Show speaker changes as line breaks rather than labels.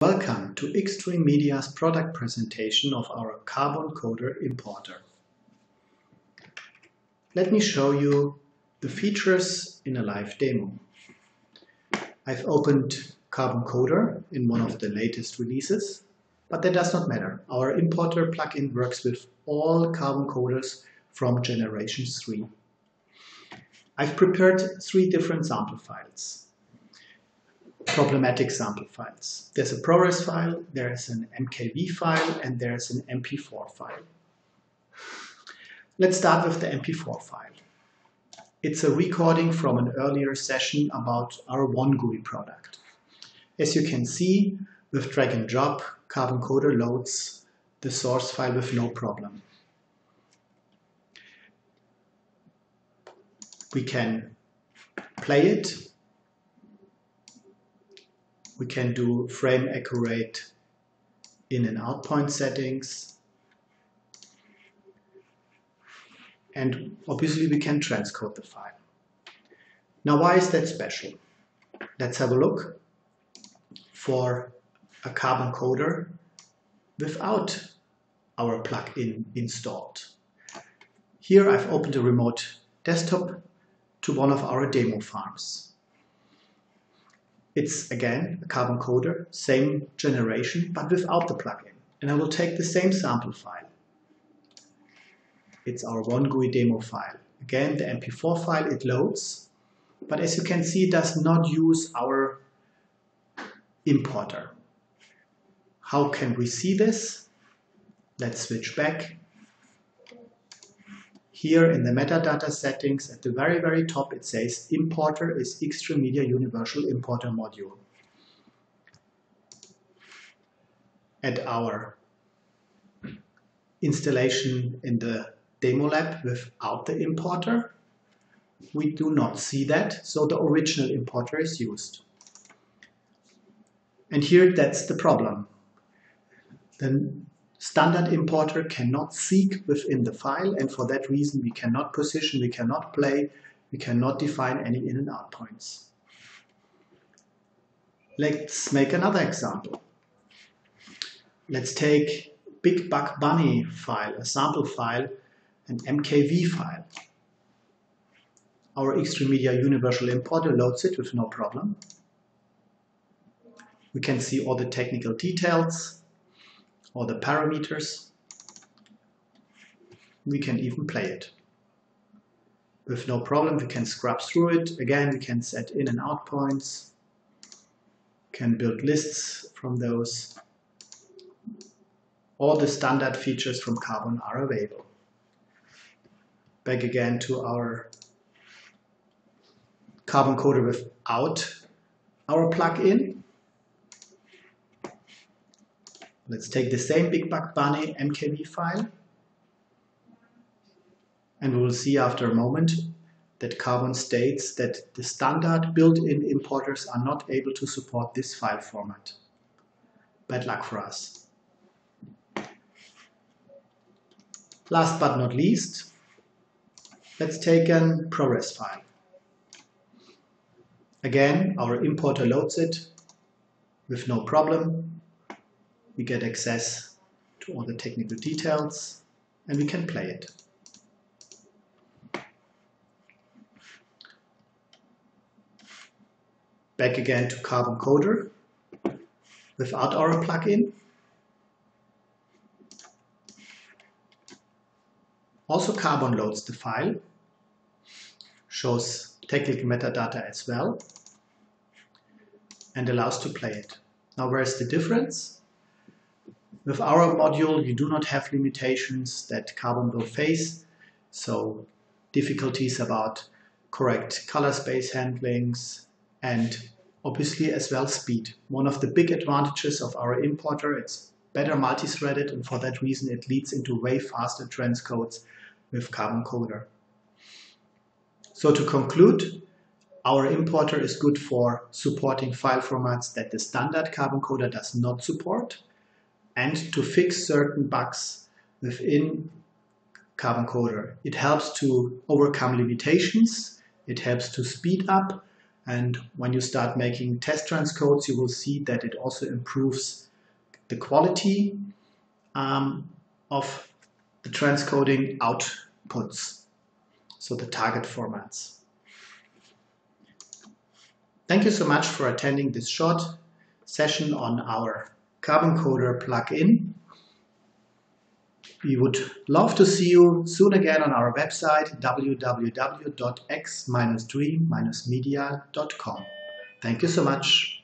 Welcome to X-Dream Media's product presentation of our Carbon Coder importer. Let me show you the features in a live demo. I've opened Carbon Coder in one of the latest releases, but that does not matter. Our importer plugin works with all Carbon Coders from generation 3. I've prepared three different sample files problematic sample files. There's a ProRes file, there's an MKV file, and there's an MP4 file. Let's start with the MP4 file. It's a recording from an earlier session about our OneGUI product. As you can see, with drag and drop, Carbon Coder loads the source file with no problem. We can play it we can do frame accurate in and out point settings. And obviously we can transcode the file. Now why is that special? Let's have a look for a carbon coder without our plugin installed. Here I've opened a remote desktop to one of our demo farms. It's again a carbon coder, same generation, but without the plugin. And I will take the same sample file. It's our OneGUI demo file. Again, the MP4 file, it loads, but as you can see, it does not use our importer. How can we see this? Let's switch back here in the metadata settings at the very, very top, it says importer is X-Dream Media Universal Importer Module. At our installation in the demo lab without the importer, we do not see that, so the original importer is used. And here that's the problem. Then standard importer cannot seek within the file and for that reason we cannot position, we cannot play, we cannot define any in and out points. Let's make another example. Let's take Big Buck Bunny file, a sample file, an MKV file. Our X-Dream Media Universal Importer loads it with no problem. We can see all the technical details, or the parameters. We can even play it. With no problem, we can scrub through it. Again, we can set in and out points, can build lists from those. All the standard features from Carbon are available. Back again to our Carbon Coder without our plugin. Let's take the same Big Buck Bunny MKV file and we will see after a moment that Carbon states that the standard built-in importers are not able to support this file format. Bad luck for us. Last but not least, let's take an ProRes file. Again, our importer loads it with no problem we get access to all the technical details and we can play it. Back again to Carbon Coder without our plugin. Also Carbon loads the file, shows technical metadata as well, and allows to play it. Now where's the difference? With our module, you do not have limitations that Carbon will face, so difficulties about correct color space handlings and obviously as well speed. One of the big advantages of our importer, it's better multi-threaded and for that reason it leads into way faster transcodes with Carbon Coder. So to conclude, our importer is good for supporting file formats that the standard Carbon Coder does not support and to fix certain bugs within Carbon Coder. It helps to overcome limitations, it helps to speed up And when you start making test transcodes, you will see that it also improves the quality um, of the transcoding outputs, so the target formats. Thank you so much for attending this short session on our Carbon Coder plugin. We would love to see you soon again on our website www.x-dream-media.com. Thank you so much.